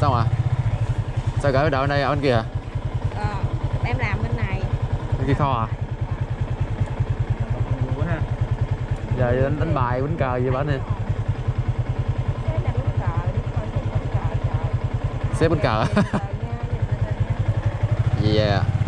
xong à? Sao gửi đợi bên đây ở bên kia hả ờ, em làm bên này. Bên kia kho à? Giờ đánh, đánh bài đánh cờ gì bả nè Thế đánh cờ, xếp bánh cờ. Yeah.